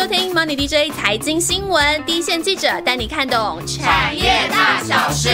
收听 Money DJ 财经新闻，第一线记者带你看懂产业大小事。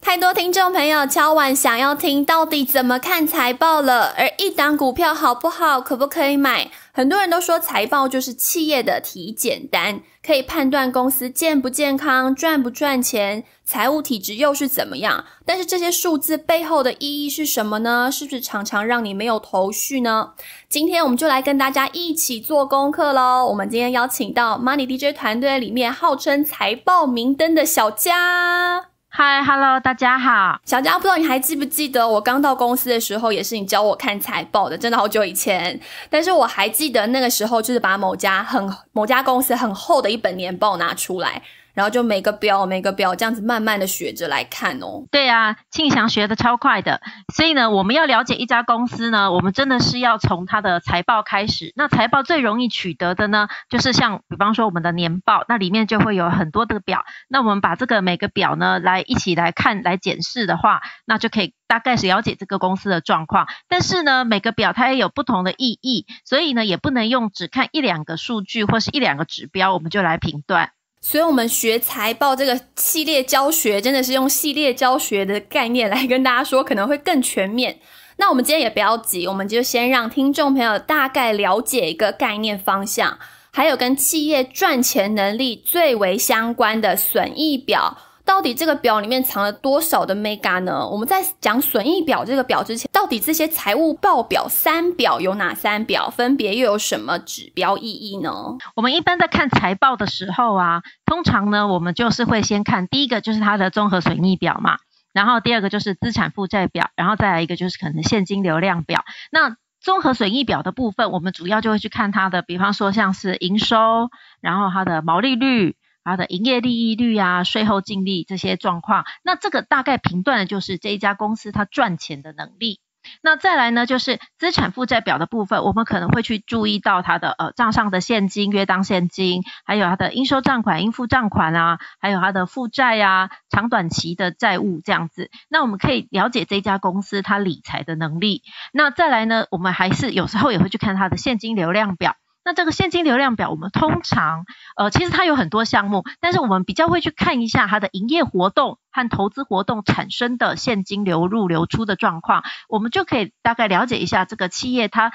太多听众朋友敲完想要听到底怎么看财报了，而一档股票好不好，可不可以买？很多人都说财报就是企业的体检单，可以判断公司健不健康、赚不赚钱、财务体质又是怎么样。但是这些数字背后的意义是什么呢？是不是常常让你没有头绪呢？今天我们就来跟大家一起做功课喽。我们今天邀请到 Money DJ 团队里面号称财报明灯的小佳。嗨，Hello，大家好，小佳，不知道你还记不记得我刚到公司的时候，也是你教我看财报的，真的好久以前。但是我还记得那个时候，就是把某家很某家公司很厚的一本年报拿出来。然后就每个表每个表这样子慢慢的学着来看哦。对啊，庆祥学的超快的。所以呢，我们要了解一家公司呢，我们真的是要从它的财报开始。那财报最容易取得的呢，就是像比方说我们的年报，那里面就会有很多的表。那我们把这个每个表呢来一起来看来检视的话，那就可以大概是了解这个公司的状况。但是呢，每个表它也有不同的意义，所以呢，也不能用只看一两个数据或是一两个指标，我们就来评断。所以，我们学财报这个系列教学，真的是用系列教学的概念来跟大家说，可能会更全面。那我们今天也不要急，我们就先让听众朋友大概了解一个概念方向，还有跟企业赚钱能力最为相关的损益表。到底这个表里面藏了多少的 mega 呢？我们在讲损益表这个表之前，到底这些财务报表三表有哪三表？分别又有什么指标意义呢？我们一般在看财报的时候啊，通常呢，我们就是会先看第一个就是它的综合损益表嘛，然后第二个就是资产负债表，然后再来一个就是可能现金流量表。那综合损益表的部分，我们主要就会去看它的，比方说像是营收，然后它的毛利率。它的营业利益率啊、税后净利这些状况，那这个大概评断的就是这一家公司它赚钱的能力。那再来呢，就是资产负债表的部分，我们可能会去注意到它的呃账上的现金、约当现金，还有它的应收账款、应付账款啊，还有它的负债啊、长短期的债务这样子。那我们可以了解这家公司它理财的能力。那再来呢，我们还是有时候也会去看它的现金流量表。那这个现金流量表，我们通常，呃，其实它有很多项目，但是我们比较会去看一下它的营业活动和投资活动产生的现金流入流出的状况，我们就可以大概了解一下这个企业它。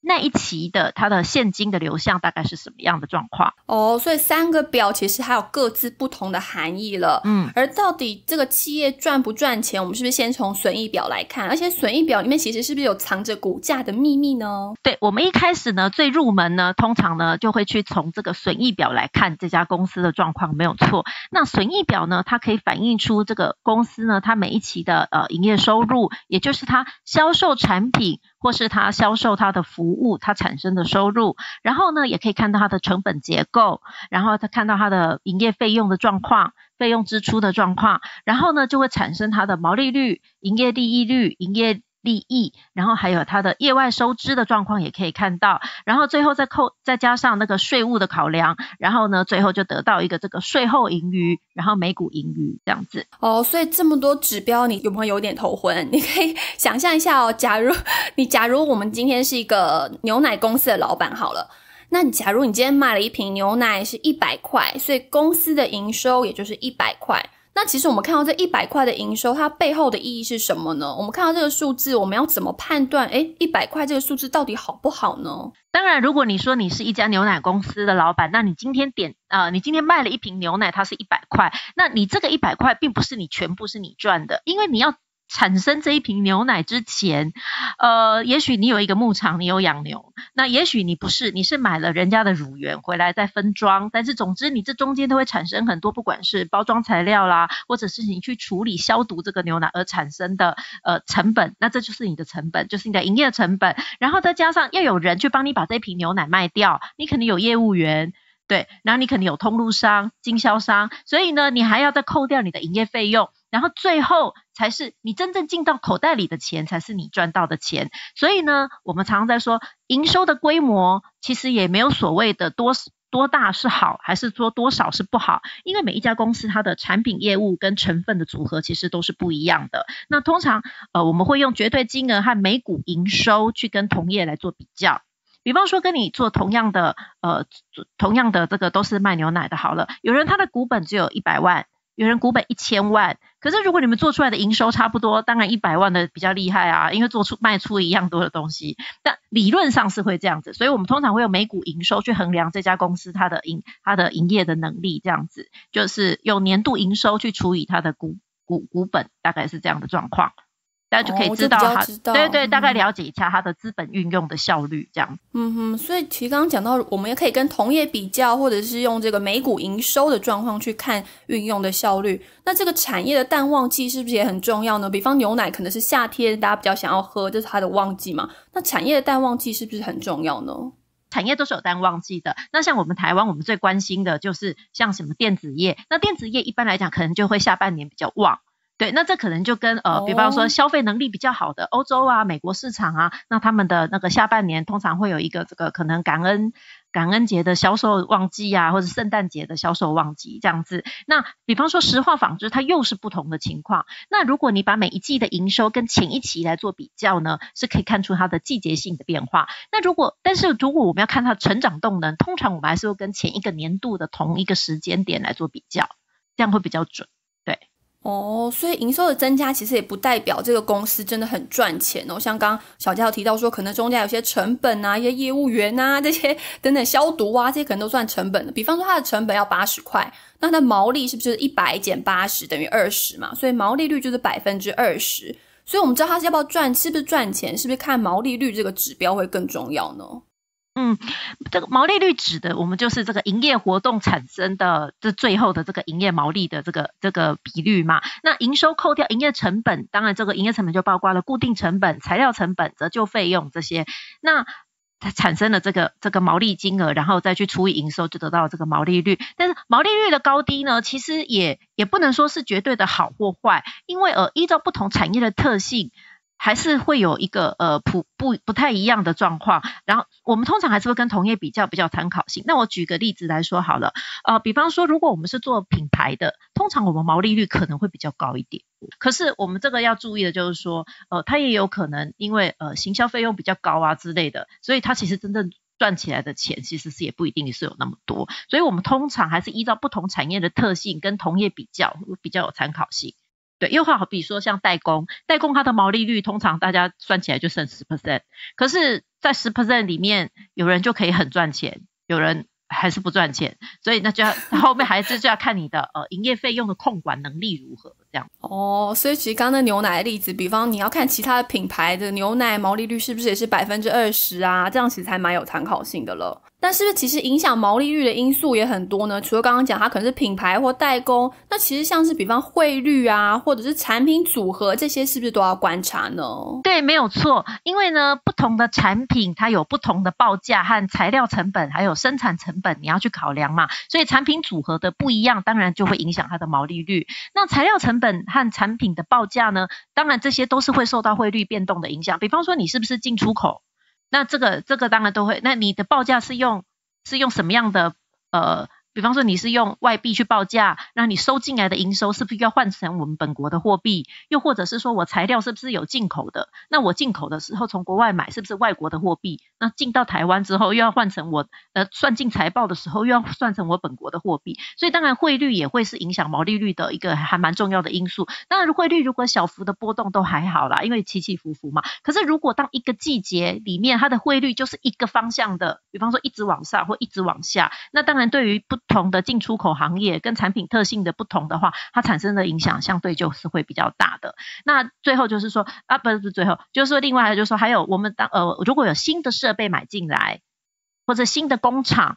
那一期的它的现金的流向大概是什么样的状况？哦，所以三个表其实还有各自不同的含义了。嗯，而到底这个企业赚不赚钱，我们是不是先从损益表来看？而且损益表里面其实是不是有藏着股价的秘密呢？对，我们一开始呢，最入门呢，通常呢就会去从这个损益表来看这家公司的状况，没有错。那损益表呢，它可以反映出这个公司呢，它每一期的呃营业收入，也就是它销售产品。或是它销售它的服务，服务它产生的收入，然后呢，也可以看到它的成本结构，然后它看到它的营业费用的状况，费用支出的状况，然后呢，就会产生它的毛利率、营业利益率、营业。利益，然后还有它的业外收支的状况也可以看到，然后最后再扣再加上那个税务的考量，然后呢，最后就得到一个这个税后盈余，然后每股盈余这样子。哦，所以这么多指标，你有没有有点头昏？你可以 想象一下哦，假如你假如我们今天是一个牛奶公司的老板好了，那假如你今天卖了一瓶牛奶是一百块，所以公司的营收也就是一百块。那其实我们看到这一百块的营收，它背后的意义是什么呢？我们看到这个数字，我们要怎么判断？哎，一百块这个数字到底好不好呢？当然，如果你说你是一家牛奶公司的老板，那你今天点啊，你今天卖了一瓶牛奶，它是一百块，那你这个一百块并不是你全部是你赚的，因为你要。产生这一瓶牛奶之前，呃，也许你有一个牧场，你有养牛，那也许你不是，你是买了人家的乳源回来再分装，但是总之你这中间都会产生很多，不管是包装材料啦，或者是你去处理消毒这个牛奶而产生的呃成本，那这就是你的成本，就是你的营业成本，然后再加上要有人去帮你把这瓶牛奶卖掉，你肯定有业务员。对，然后你肯定有通路商、经销商，所以呢，你还要再扣掉你的营业费用，然后最后才是你真正进到口袋里的钱，才是你赚到的钱。所以呢，我们常常在说，营收的规模其实也没有所谓的多多大是好，还是说多少是不好，因为每一家公司它的产品业务跟成分的组合其实都是不一样的。那通常呃，我们会用绝对金额和每股营收去跟同业来做比较。比方说跟你做同样的呃同样的这个都是卖牛奶的，好了，有人他的股本只有一百万。有人股本一千万，可是如果你们做出来的营收差不多，当然一百万的比较厉害啊，因为做出卖出一样多的东西。但理论上是会这样子，所以我们通常会用每股营收去衡量这家公司它的营它的营业的能力，这样子就是用年度营收去除以它的股股股本，大概是这样的状况。大家就可以知道它，对对，大概了解一下它的资本运用的效率，这样。嗯哼，所以其实刚刚讲到，我们也可以跟同业比较，或者是用这个每股营收的状况去看运用的效率。那这个产业的淡旺季是不是也很重要呢？比方牛奶可能是夏天大家比较想要喝，这是它的旺季嘛？那产业的淡旺季是不是很重要呢？产业都是有淡旺季的。那像我们台湾，我们最关心的就是像什么电子业。那电子业一般来讲，可能就会下半年比较旺。对，那这可能就跟呃，比方说消费能力比较好的欧洲啊、美国市场啊，那他们的那个下半年通常会有一个这个可能感恩感恩节的销售旺季啊，或者圣诞节的销售旺季这样子。那比方说石化纺织，它又是不同的情况。那如果你把每一季的营收跟前一期来做比较呢，是可以看出它的季节性的变化。那如果但是如果我们要看它的成长动能，通常我们还是会跟前一个年度的同一个时间点来做比较，这样会比较准。哦，所以营收的增加其实也不代表这个公司真的很赚钱哦。像刚刚小佳有提到说，可能中间有些成本啊，一些业务员啊，这些 等等消毒啊，这些可能都算成本的。比方说它的成本要八十块，那它的毛利是不是一百减八十等于二十嘛？所以毛利率就是百分之二十。所以我们知道它是要不要赚，是不是赚钱，是不是看毛利率这个指标会更重要呢？嗯，这个毛利率指的，我们就是这个营业活动产生的这最后的这个营业毛利的这个这个比率嘛。那营收扣掉营业成本，当然这个营业成本就包括了固定成本、材料成本、折旧费用这些。那它产生了这个这个毛利金额，然后再去除以营收，就得到这个毛利率。但是毛利率的高低呢，其实也也不能说是绝对的好或坏，因为呃依照不同产业的特性。还是会有一个呃普不不太一样的状况，然后我们通常还是会跟同业比较比较参考性。那我举个例子来说好了，呃，比方说如果我们是做品牌的，通常我们毛利率可能会比较高一点。可是我们这个要注意的就是说，呃，它也有可能因为呃行销费用比较高啊之类的，所以它其实真正赚起来的钱其实是也不一定是有那么多。所以我们通常还是依照不同产业的特性跟同业比较，比较有参考性。对，又好比说像代工，代工它的毛利率通常大家算起来就剩十 percent，可是，在十 percent 里面，有人就可以很赚钱，有人还是不赚钱，所以那就要 后面还是就要看你的呃营业费用的控管能力如何这样。哦，所以其实刚刚牛奶的例子，比方你要看其他的品牌的牛奶毛利率是不是也是百分之二十啊，这样其实还蛮有参考性的了。但是不是其实影响毛利率的因素也很多呢？除了刚刚讲它可能是品牌或代工，那其实像是比方汇率啊，或者是产品组合这些，是不是都要观察呢？对，没有错。因为呢，不同的产品它有不同的报价和材料成本，还有生产成本，你要去考量嘛。所以产品组合的不一样，当然就会影响它的毛利率。那材料成本和产品的报价呢，当然这些都是会受到汇率变动的影响。比方说你是不是进出口？那这个这个当然都会，那你的报价是用是用什么样的呃？比方说你是用外币去报价，那你收进来的营收是不是要换成我们本国的货币？又或者是说我材料是不是有进口的？那我进口的时候从国外买是不是外国的货币？那进到台湾之后又要换成我呃算进财报的时候又要算成我本国的货币？所以当然汇率也会是影响毛利率的一个还蛮重要的因素。当然汇率如果小幅的波动都还好啦，因为起起伏伏嘛。可是如果当一个季节里面它的汇率就是一个方向的，比方说一直往上或一直往下，那当然对于不同的进出口行业跟产品特性的不同的话，它产生的影响相对就是会比较大的。那最后就是说啊，不是最后，就是说另外就是说还有我们当呃如果有新的设备买进来，或者新的工厂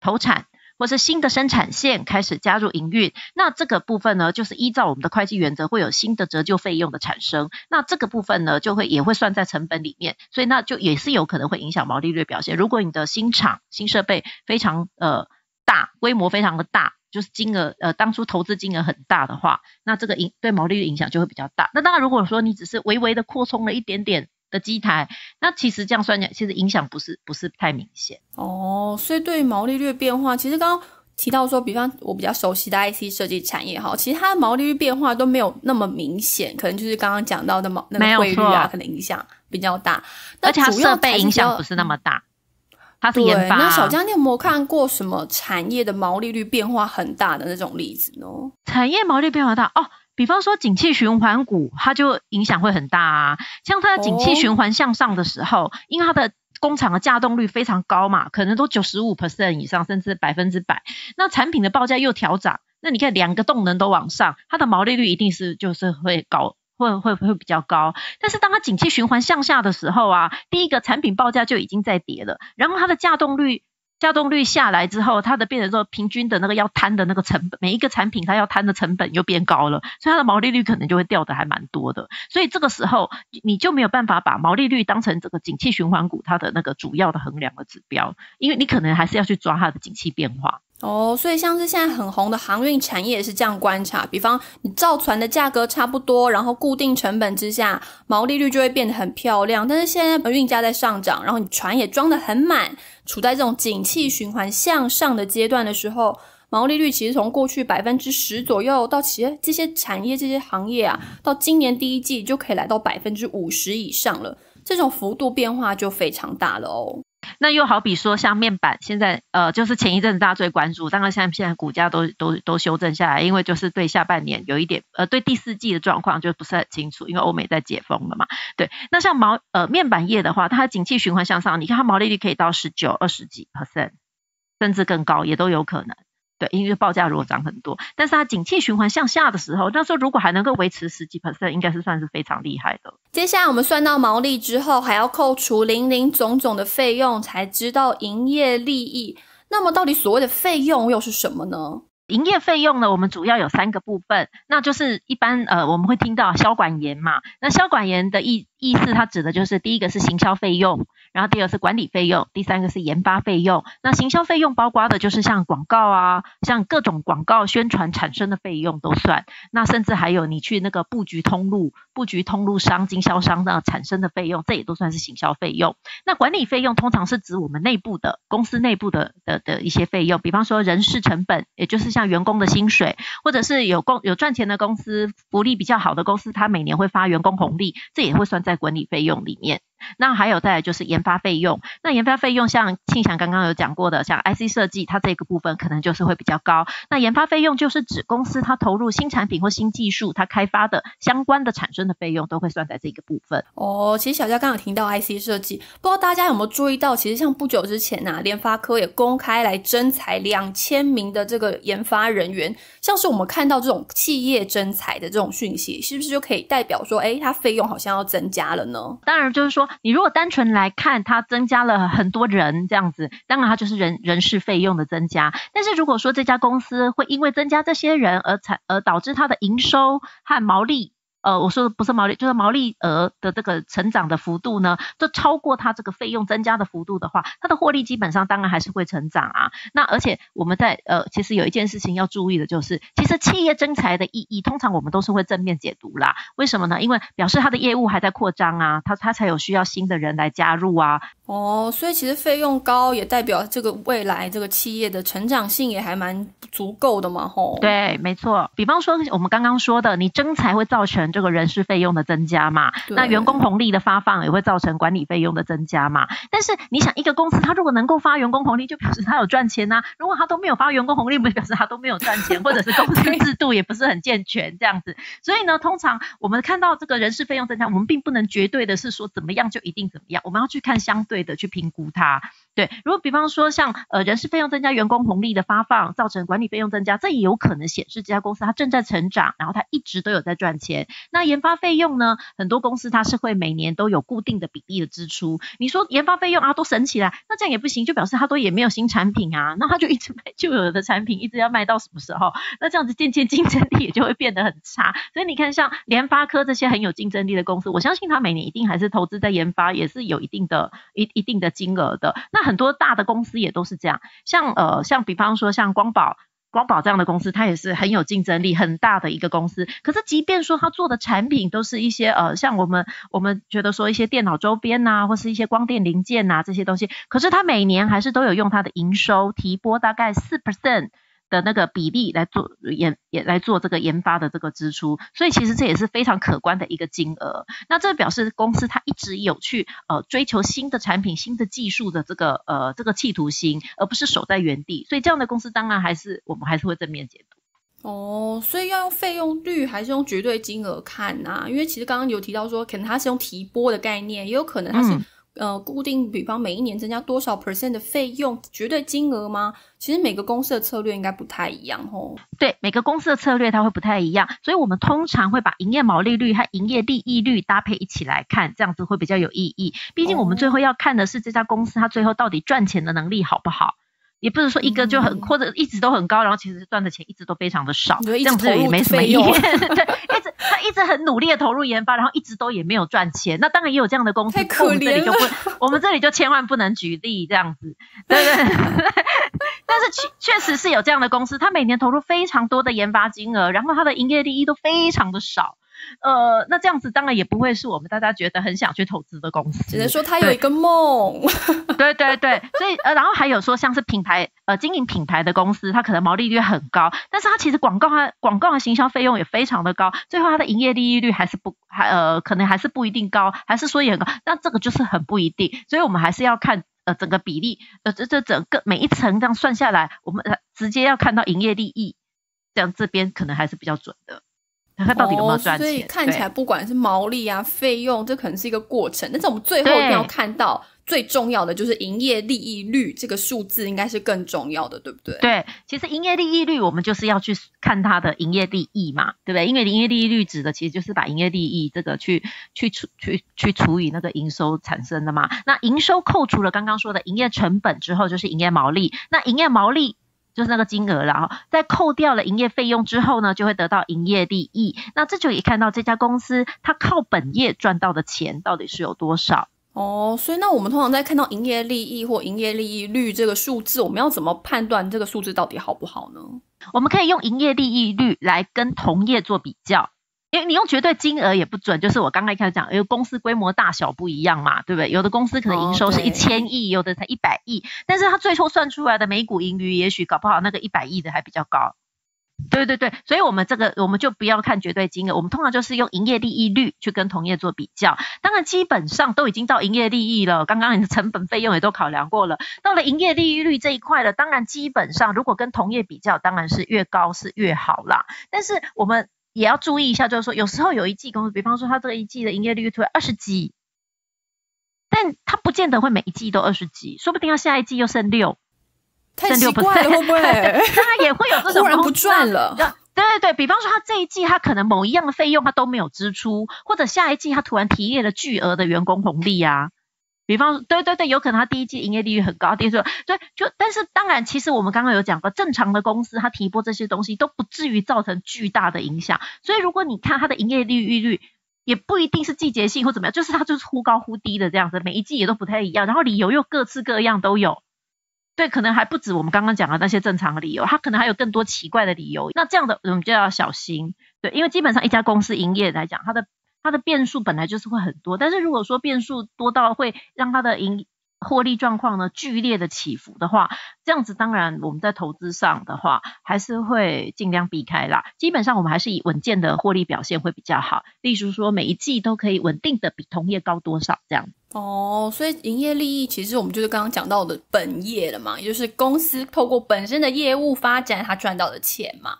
投产，或者新的生产线开始加入营运，那这个部分呢，就是依照我们的会计原则，会有新的折旧费用的产生。那这个部分呢，就会也会算在成本里面，所以那就也是有可能会影响毛利率表现。如果你的新厂新设备非常呃。大规模非常的大，就是金额呃当初投资金额很大的话，那这个影对毛利率影响就会比较大。那当然如果说你只是微微的扩充了一点点的机台，那其实这样算起来，其实影响不是不是太明显。哦，所以对于毛利率变化，其实刚刚提到说，比方我比较熟悉的 IC 设计产业哈，其实它的毛利率变化都没有那么明显，可能就是刚刚讲到的毛那个汇率啊，可能影响比较大。而且它设备影响不是那么大。它是研发。那小江，你有没有看过什么产业的毛利率变化很大的那种例子呢？产业毛利变化大哦，比方说景气循环股，它就影响会很大啊。像它的景气循环向上的时候，因为它的工厂的稼动率非常高嘛，可能都九十五 percent 以上，甚至百分之百。那产品的报价又调涨，那你看两个动能都往上，它的毛利率一定是就是会高。会会会比较高，但是当它景气循环向下的时候啊，第一个产品报价就已经在跌了，然后它的价动率价动率下来之后，它的变成说平均的那个要摊的那个成本，每一个产品它要摊的成本又变高了，所以它的毛利率可能就会掉的还蛮多的，所以这个时候你就没有办法把毛利率当成这个景气循环股它的那个主要的衡量的指标，因为你可能还是要去抓它的景气变化。哦，所以像是现在很红的航运产业也是这样观察，比方你造船的价格差不多，然后固定成本之下，毛利率就会变得很漂亮。但是现在运价在上涨，然后你船也装得很满，处在这种景气循环向上的阶段的时候，毛利率其实从过去百分之十左右，到其实这些产业、这些行业啊，到今年第一季就可以来到百分之五十以上了，这种幅度变化就非常大了哦。那又好比说，像面板，现在呃，就是前一阵子大家最关注，当然现在现在股价都都都修正下来，因为就是对下半年有一点，呃，对第四季的状况就不是很清楚，因为欧美在解封了嘛。对，那像毛呃面板业的话，它景气循环向上，你看它毛利率可以到十九、二十几 percent，甚至更高也都有可能。对，因为报价如果涨很多，但是它景气循环向下的时候，那时候如果还能够维持十几 percent，应该是算是非常厉害的。接下来我们算到毛利之后，还要扣除零零总总的费用，才知道营业利益。那么到底所谓的费用又是什么呢？营业费用呢，我们主要有三个部分，那就是一般呃我们会听到销管员嘛，那销管员的意意思，它指的就是第一个是行销费用。然后第二是管理费用，第三个是研发费用。那行销费用包括的就是像广告啊，像各种广告宣传产生的费用都算。那甚至还有你去那个布局通路、布局通路商、经销商那产生的费用，这也都算是行销费用。那管理费用通常是指我们内部的公司内部的的的一些费用，比方说人事成本，也就是像员工的薪水，或者是有公有赚钱的公司，福利比较好的公司，它每年会发员工红利，这也会算在管理费用里面。那还有再来就是研发费用，那研发费用像庆祥刚刚有讲过的，像 IC 设计，它这个部分可能就是会比较高。那研发费用就是指公司它投入新产品或新技术，它开发的相关的产生的费用都会算在这个部分。哦，其实小佳刚刚有听到 IC 设计，不知道大家有没有注意到，其实像不久之前呐，联发科也公开来征才两千名的这个研发人员，像是我们看到这种企业增财的这种讯息，是不是就可以代表说，哎，它费用好像要增加了呢？当然就是说。你如果单纯来看，它增加了很多人这样子，当然它就是人人事费用的增加。但是如果说这家公司会因为增加这些人而产而导致它的营收和毛利。呃，我说的不是毛利，就是毛利额的这个成长的幅度呢，就超过它这个费用增加的幅度的话，它的获利基本上当然还是会成长啊。那而且我们在呃，其实有一件事情要注意的就是，其实企业增财的意义，通常我们都是会正面解读啦。为什么呢？因为表示它的业务还在扩张啊，它它才有需要新的人来加入啊。哦，所以其实费用高也代表这个未来这个企业的成长性也还蛮足够的嘛，吼。对，没错。比方说我们刚刚说的，你增财会造成这个人事费用的增加嘛？那员工红利的发放也会造成管理费用的增加嘛？但是你想，一个公司它如果能够发员工红利，就表示它有赚钱呐。如果它都没有发员工红利，不表示它都没有赚钱，或者是公司制度也不是很健全这样子。所以呢，通常我们看到这个人事费用增加，我们并不能绝对的是说怎么样就一定怎么样，我们要去看相对。对的，去评估它。对，如果比方说像呃人事费用增加、员工红利的发放，造成管理费用增加，这也有可能显示这家公司它正在成长，然后它一直都有在赚钱。那研发费用呢？很多公司它是会每年都有固定的比例的支出。你说研发费用啊都省起来，那这样也不行，就表示它都也没有新产品啊，那它就一直卖旧有的产品，一直要卖到什么时候？那这样子渐渐竞争力也就会变得很差。所以你看，像联发科这些很有竞争力的公司，我相信它每年一定还是投资在研发，也是有一定的一一定的金额的。那很多大的公司也都是这样，像呃像比方说像光宝，光宝这样的公司，它也是很有竞争力、很大的一个公司。可是即便说它做的产品都是一些呃像我们我们觉得说一些电脑周边呐，或是一些光电零件呐这些东西，可是它每年还是都有用它的营收提拨大概四 percent。的那个比例来做研也来做这个研发的这个支出，所以其实这也是非常可观的一个金额。那这表示公司它一直有去呃追求新的产品、新的技术的这个呃这个企图心，而不是守在原地。所以这样的公司当然还是我们还是会正面解读。哦，所以要用费用率还是用绝对金额看呐？因为其实刚刚有提到说，可能它是用提拨的概念，也有可能它是。呃，固定，比方每一年增加多少 percent 的费用，绝对金额吗？其实每个公司的策略应该不太一样哦。对，每个公司的策略它会不太一样，所以我们通常会把营业毛利率和营业利益率搭配一起来看，这样子会比较有意义。毕竟我们最后要看的是这家公司它最后到底赚钱的能力好不好。也不是说一个就很或者一直都很高，然后其实赚的钱一直都非常的少，这样子也没什么意义。对，一直他一直很努力的投入研发，然后一直都也没有赚钱。那当然也有这样的公司，我们这里就不。我们这里就千万不能举例这样子，对对。但是确确实是有这样的公司，他每年投入非常多的研发金额，然后他的营业利益都非常的少。呃，那这样子当然也不会是我们大家觉得很想去投资的公司，只能说他有一个梦。对对对，所以呃，然后还有说像是品牌呃经营品牌的公司，它可能毛利率很高，但是它其实广告它广告的行销费用也非常的高，最后它的营业利率还是不还呃可能还是不一定高，还是说也很高，那这个就是很不一定，所以我们还是要看呃整个比例呃这这整个每一层这样算下来，我们直接要看到营业利益，这样这边可能还是比较准的。它到底有没有赚钱？所以看起来不管是毛利啊、费用，这可能是一个过程。但是我们最后一定要看到最重要的就是营业利益率这个数字，应该是更重要的，对不对？对，其实营业利益率我们就是要去看它的营业利益嘛，对不对？因为营业利益率指的其实就是把营业利益这个去去除去去除以那个营收产生的嘛。那营收扣除了刚刚说的营业成本之后，就是营业毛利。那营业毛利。就是那个金额了哈，在扣掉了营业费用之后呢，就会得到营业利益。那这就可以看到这家公司它靠本业赚到的钱到底是有多少哦。所以那我们通常在看到营业利益或营业利益率这个数字，我们要怎么判断这个数字到底好不好呢？我们可以用营业利益率来跟同业做比较。因为你用绝对金额也不准，就是我刚刚开始讲，因为公司规模大小不一样嘛，对不对？有的公司可能营收是一千亿，有的才一百亿，但是它最后算出来的每股盈余，也许搞不好那个一百亿的还比较高。对对对，所以我们这个我们就不要看绝对金额，我们通常就是用营业利益率去跟同业做比较。当然，基本上都已经到营业利益了，刚刚你的成本费用也都考量过了，到了营业利益率这一块了，当然基本上如果跟同业比较，当然是越高是越好啦。但是我们。也要注意一下，就是说，有时候有一季公司，比方说它这一季的营业利率突然二十几，但它不见得会每一季都二十几，说不定要下一季又剩六，剩六不会不会？当然也会有这种突然不赚了。对对对，比方说它这一季它可能某一样的费用它都没有支出，或者下一季它突然提列了巨额的员工红利啊。比方说，对对对，有可能他第一季营业利率很高，第二季对，就但是当然，其实我们刚刚有讲过，正常的公司它提拨这些东西都不至于造成巨大的影响。所以如果你看它的营业利率率，也不一定是季节性或怎么样，就是它就是忽高忽低的这样子，每一季也都不太一样，然后理由又各式各样都有。对，可能还不止我们刚刚讲的那些正常的理由，它可能还有更多奇怪的理由。那这样的我们就要小心。对，因为基本上一家公司营业来讲，它的它的变数本来就是会很多，但是如果说变数多到会让它的盈获利状况呢剧烈的起伏的话，这样子当然我们在投资上的话还是会尽量避开啦。基本上我们还是以稳健的获利表现会比较好，例如说每一季都可以稳定的比同业高多少这样。哦，所以营业利益其实我们就是刚刚讲到的本业了嘛，也就是公司透过本身的业务发展它赚到的钱嘛。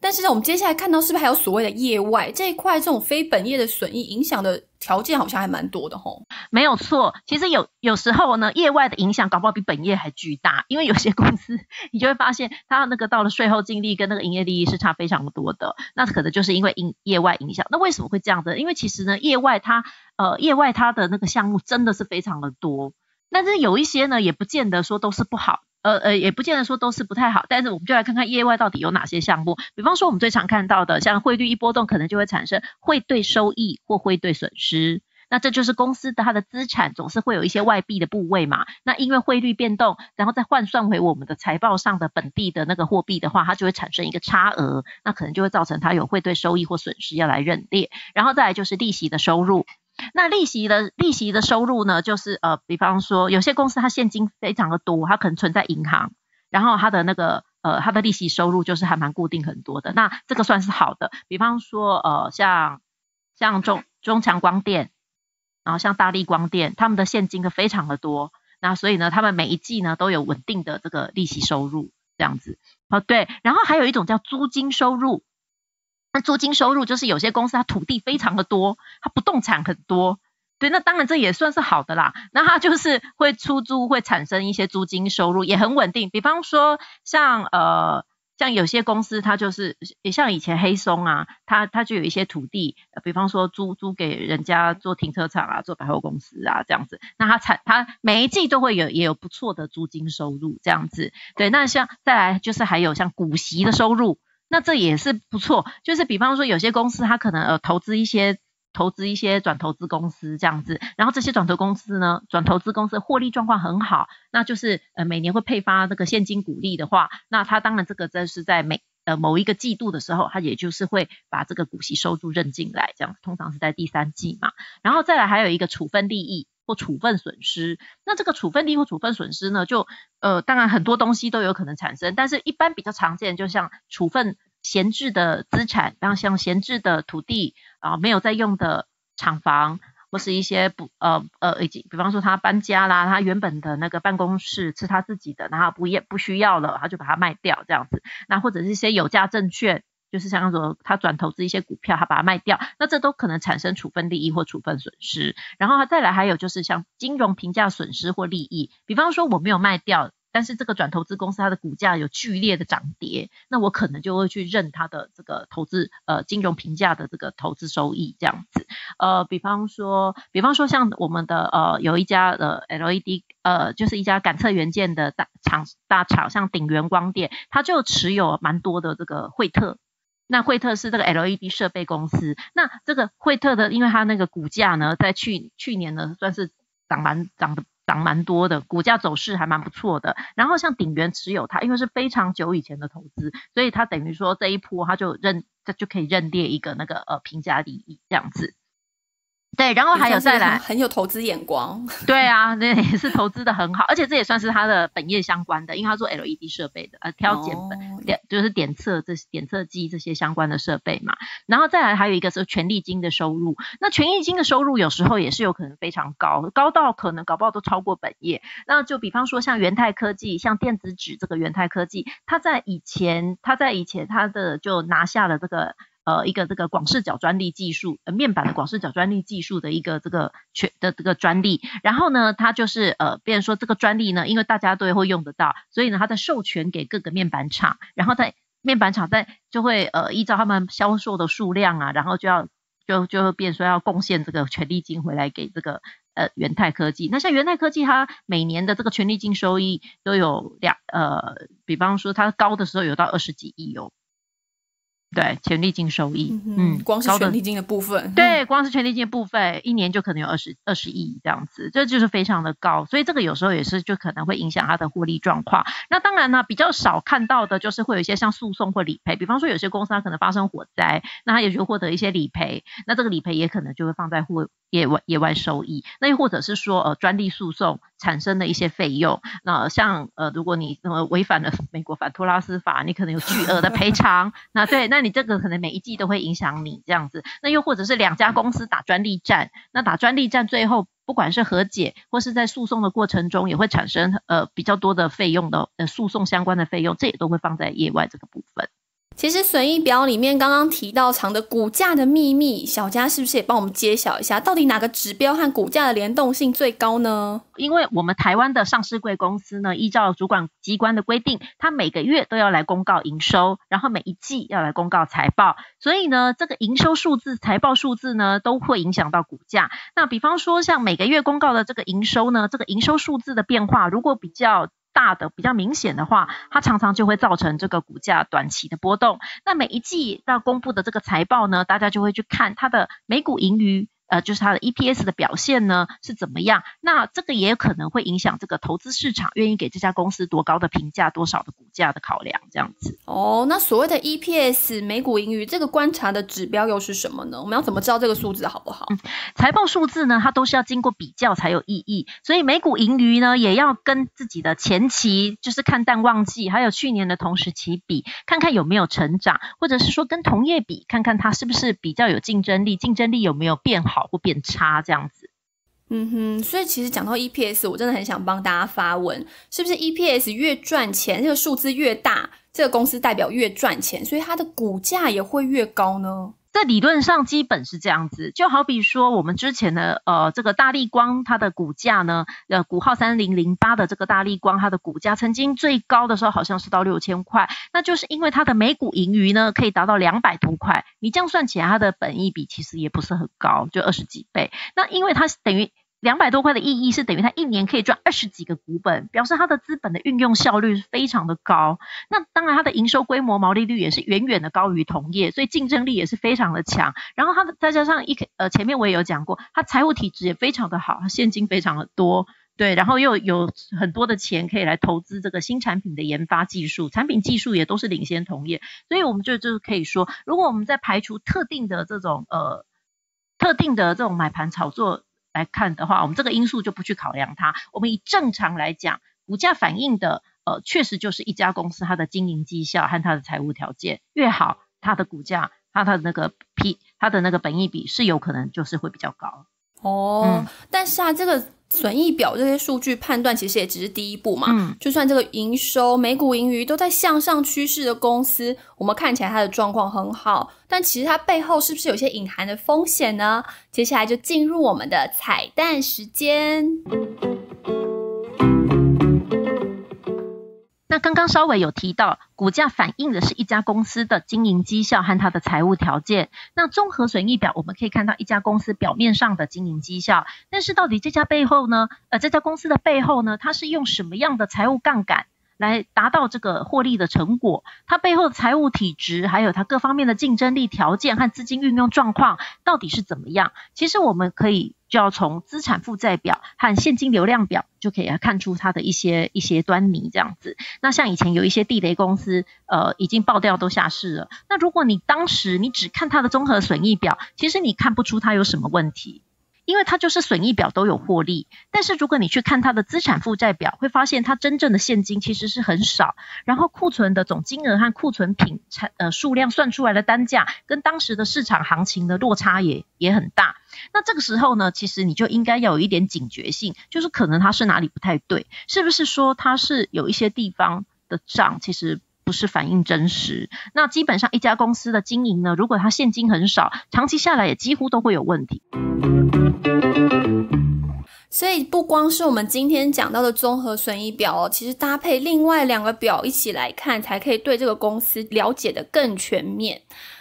但是呢，我们接下来看到是不是还有所谓的业外这一块，这种非本业的损益影响的条件好像还蛮多的吼。没有错，其实有有时候呢，业外的影响搞不好比本业还巨大，因为有些公司你就会发现它那个到了税后净利跟那个营业利益是差非常多的，那可能就是因为因业外影响。那为什么会这样子？因为其实呢，业外它呃业外它的那个项目真的是非常的多，但是有一些呢也不见得说都是不好。呃呃，也不见得说都是不太好，但是我们就来看看业外到底有哪些项目。比方说，我们最常看到的，像汇率一波动，可能就会产生汇兑收益或汇兑损失。那这就是公司的它的资产总是会有一些外币的部位嘛。那因为汇率变动，然后再换算回我们的财报上的本地的那个货币的话，它就会产生一个差额，那可能就会造成它有汇兑收益或损失要来认列。然后再来就是利息的收入。那利息的利息的收入呢，就是呃，比方说有些公司它现金非常的多，它可能存在银行，然后它的那个呃它的利息收入就是还蛮固定很多的，那这个算是好的。比方说呃像像中中强光电，然后像大力光电，他们的现金都非常的多，那所以呢，他们每一季呢都有稳定的这个利息收入这样子。哦对，然后还有一种叫租金收入，那租金收入就是有些公司它土地非常的多，它不动产很多。对，那当然这也算是好的啦。那它就是会出租，会产生一些租金收入，也很稳定。比方说像呃像有些公司，它就是也像以前黑松啊，它它就有一些土地，比方说租租给人家做停车场啊，做百货公司啊这样子。那它产它每一季都会有也有不错的租金收入这样子。对，那像再来就是还有像股息的收入，那这也是不错。就是比方说有些公司它可能呃投资一些。投资一些转投资公司这样子，然后这些转投公司呢，转投资公司获利状况很好，那就是呃每年会配发这个现金股利的话，那它当然这个这是在每呃某一个季度的时候，它也就是会把这个股息收入认进来，这样通常是在第三季嘛，然后再来还有一个处分利益或处分损失，那这个处分利或处分损失呢，就呃当然很多东西都有可能产生，但是一般比较常见，就像处分。闲置的资产，然后像闲置的土地啊，没有在用的厂房，或是一些不呃呃，已经比方说他搬家啦，他原本的那个办公室是他自己的，然后不也不需要了，他就把它卖掉这样子。那或者是一些有价证券，就是像那种他转投资一些股票，他把它卖掉，那这都可能产生处分利益或处分损失。然后再来还有就是像金融评价损失或利益，比方说我没有卖掉。但是这个转投资公司它的股价有剧烈的涨跌，那我可能就会去认它的这个投资呃金融评价的这个投资收益这样子，呃比方说比方说像我们的呃有一家的 LED 呃就是一家感测元件的大厂大厂像鼎元光电，它就持有蛮多的这个惠特，那惠特是这个 LED 设备公司，那这个惠特的因为它那个股价呢在去去年呢算是涨蛮涨的。涨蛮多的，股价走势还蛮不错的。然后像鼎元持有它，因为是非常久以前的投资，所以它等于说这一波它就认，它就可以认列一个那个呃评价利益这样子。对，然后还有再来，很有投资眼光。对啊，那也是投资的很好，而且这也算是他的本业相关的，因为他做 LED 设备的，呃，挑拣本点就是点测这点测机这些相关的设备嘛。然后再来还有一个是权利金的收入，那权利金的收入有时候也是有可能非常高，高到可能搞不好都超过本业。那就比方说像元泰科技，像电子纸这个元泰科技，它在以前，它在以前它的就拿下了这个。呃，一个这个广视角专利技术，呃，面板的广视角专利技术的一个这个全的这个专利，然后呢，它就是呃，变说这个专利呢，因为大家都会用得到，所以呢，它在授权给各个面板厂，然后在面板厂在就会呃依照他们销售的数量啊，然后就要就就会变说要贡献这个权利金回来给这个呃元泰科技。那像元泰科技，它每年的这个权利金收益都有两呃，比方说它高的时候有到二十几亿哦。对，权利金收益，嗯，光是权利金的部分，对，光是权利金的部分，一年就可能有二十二十亿这样子，这就是非常的高，所以这个有时候也是就可能会影响它的获利状况。那当然呢，比较少看到的就是会有一些像诉讼或理赔，比方说有些公司它可能发生火灾，那它也就获得一些理赔，那这个理赔也可能就会放在户野外野外收益。那又或者是说呃专利诉讼产生的一些费用，那像呃如果你呃违反了美国反托拉斯法，你可能有巨额的赔偿，那对那。你这个可能每一季都会影响你这样子，那又或者是两家公司打专利战，那打专利战最后不管是和解或是在诉讼的过程中，也会产生呃比较多的费用的呃诉讼相关的费用，这也都会放在业外这个部分。其实损益表里面刚刚提到藏的股价的秘密，小佳是不是也帮我们揭晓一下，到底哪个指标和股价的联动性最高呢？因为我们台湾的上市贵公司呢，依照主管机关的规定，它每个月都要来公告营收，然后每一季要来公告财报，所以呢，这个营收数字、财报数字呢，都会影响到股价。那比方说，像每个月公告的这个营收呢，这个营收数字的变化，如果比较。大的比较明显的话，它常常就会造成这个股价短期的波动。那每一季要公布的这个财报呢，大家就会去看它的每股盈余，呃，就是它的 EPS 的表现呢是怎么样。那这个也可能会影响这个投资市场愿意给这家公司多高的评价，多少的股价。价的考量，这样子。哦，那所谓的 EPS 每股盈余这个观察的指标又是什么呢？我们要怎么知道这个数字好不好？财报数字呢，它都是要经过比较才有意义，所以每股盈余呢，也要跟自己的前期，就是看淡旺季，还有去年的同时期比，看看有没有成长，或者是说跟同业比，看看它是不是比较有竞争力，竞争力有没有变好或变差这样子。嗯哼，所以其实讲到 EPS，我真的很想帮大家发问，是不是 EPS 越赚钱，这个数字越大，这个公司代表越赚钱，所以它的股价也会越高呢？在理论上基本是这样子，就好比说我们之前的呃这个大力光，它的股价呢，呃股号三零零八的这个大力光，它的股价曾经最高的时候好像是到六千块，那就是因为它的每股盈余呢可以达到两百多块，你这样算起来它的本益比其实也不是很高，就二十几倍，那因为它等于。两百多块的意义是等于它一年可以赚二十几个股本，表示它的资本的运用效率非常的高。那当然它的营收规模、毛利率也是远远的高于同业，所以竞争力也是非常的强。然后它的再加上一呃前面我也有讲过，它财务体质也非常的好，现金非常的多，对，然后又有很多的钱可以来投资这个新产品的研发技术，产品技术也都是领先同业。所以我们就就是可以说，如果我们在排除特定的这种呃特定的这种买盘炒作。来看的话，我们这个因素就不去考量它。我们以正常来讲，股价反映的，呃，确实就是一家公司它的经营绩效和它的财务条件越好，它的股价，它的那个 P，它的那个本益比是有可能就是会比较高。哦，但是啊，这个。损益表这些数据判断其实也只是第一步嘛。嗯，就算这个营收、每股盈余都在向上趋势的公司，我们看起来它的状况很好，但其实它背后是不是有些隐含的风险呢？接下来就进入我们的彩蛋时间。那刚刚稍微有提到，股价反映的是一家公司的经营绩效和它的财务条件。那综合损益表，我们可以看到一家公司表面上的经营绩效，但是到底这家背后呢？呃，这家公司的背后呢，它是用什么样的财务杠杆？来达到这个获利的成果，它背后的财务体质，还有它各方面的竞争力条件和资金运用状况到底是怎么样？其实我们可以就要从资产负债表和现金流量表就可以看出它的一些一些端倪。这样子，那像以前有一些地雷公司，呃，已经爆掉都下市了。那如果你当时你只看它的综合损益表，其实你看不出它有什么问题。因为它就是损益表都有获利，但是如果你去看它的资产负债表，会发现它真正的现金其实是很少，然后库存的总金额和库存品产呃数量算出来的单价，跟当时的市场行情的落差也也很大。那这个时候呢，其实你就应该要有一点警觉性，就是可能它是哪里不太对，是不是说它是有一些地方的账其实不是反映真实？那基本上一家公司的经营呢，如果它现金很少，长期下来也几乎都会有问题。所以不光是我们今天讲到的综合损益表哦，其实搭配另外两个表一起来看，才可以对这个公司了解的更全面。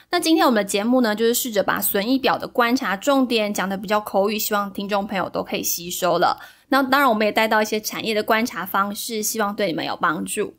那今天我们的节目呢，就是试着把损益表的观察重点讲的比较口语，希望听众朋友都可以吸收了。那当然，我们也带到一些产业的观察方式，希望对你们有帮助。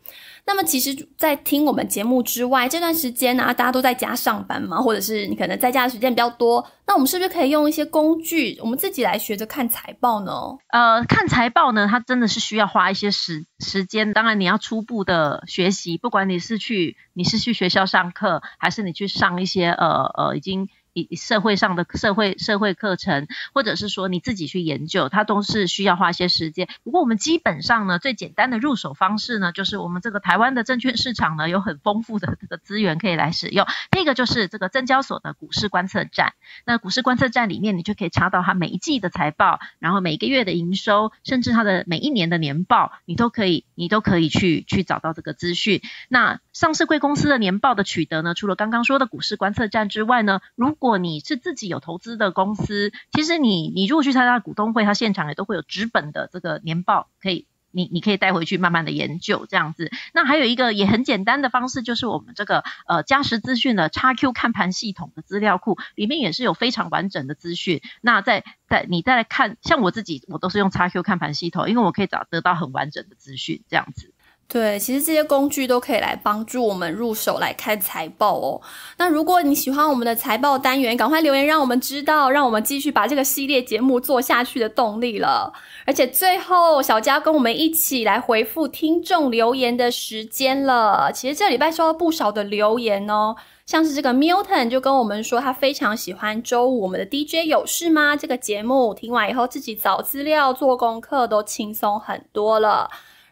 那么，其实，在听我们节目之外，这段时间呢，大家都在家上班嘛，或者是你可能在家的时间比较多，那我们是不是可以用一些工具，我们自己来学着看财报呢？呃，看财报呢，它真的是需要花一些时时间。当然，你要初步的学习，不管你是去你是去学校上课，还是你去上一些呃呃已经。社会上的社会社会课程，或者是说你自己去研究，它都是需要花一些时间。不过我们基本上呢，最简单的入手方式呢，就是我们这个台湾的证券市场呢，有很丰富的这个资源可以来使用。第一个就是这个证交所的股市观测站，那股市观测站里面，你就可以查到它每一季的财报，然后每个月的营收，甚至它的每一年的年报，你都可以，你都可以去去找到这个资讯。那上市贵公司的年报的取得呢，除了刚刚说的股市观测站之外呢，如果如果你是自己有投资的公司，其实你你如果去参加股东会，它现场也都会有纸本的这个年报，可以你你可以带回去慢慢的研究这样子。那还有一个也很简单的方式，就是我们这个呃嘉实资讯的 XQ 看盘系统的资料库里面也是有非常完整的资讯。那在在你再来看，像我自己我都是用 XQ 看盘系统，因为我可以找得到很完整的资讯这样子。对，其实这些工具都可以来帮助我们入手来看财报哦。那如果你喜欢我们的财报单元，赶快留言让我们知道，让我们继续把这个系列节目做下去的动力了。而且最后，小佳跟我们一起来回复听众留言的时间了。其实这礼拜收到不少的留言哦，像是这个 Milton 就跟我们说，他非常喜欢周五我们的 DJ 有事吗这个节目，听完以后自己找资料、做功课都轻松很多了。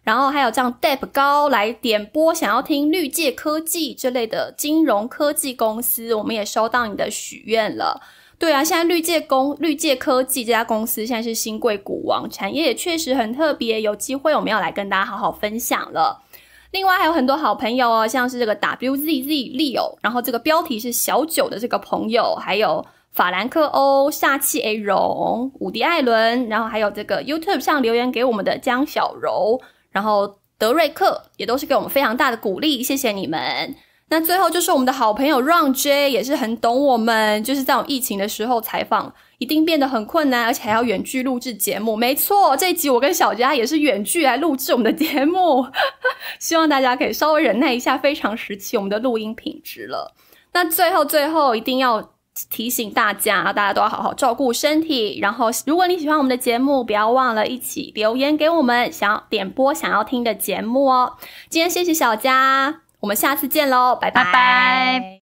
然后还有这样 Deb 高来点播，想要听绿界科技这类的金融科技公司，我们也收到你的许愿了。对啊，现在绿界公绿界科技这家公司现在是新贵股王，产业也确实很特别，有机会我们要来跟大家好好分享了。另外还有很多好朋友哦，像是这个 WZZ Leo，然后这个标题是小九的这个朋友，还有法兰克欧、夏气 A 荣、伍迪艾伦，然后还有这个 YouTube 上留言给我们的江小柔。然后德瑞克也都是给我们非常大的鼓励，谢谢你们。那最后就是我们的好朋友 Ron J 也是很懂我们，就是在我疫情的时候采访一定变得很困难，而且还要远距录制节目。没错，这一集我跟小佳也是远距来录制我们的节目，希望大家可以稍微忍耐一下非常时期我们的录音品质了。那最后最后一定要。提醒大家，大家都要好好照顾身体。然后，如果你喜欢我们的节目，不要忘了一起留言给我们，想要点播想要听的节目哦。今天谢谢小佳，我们下次见喽，拜拜。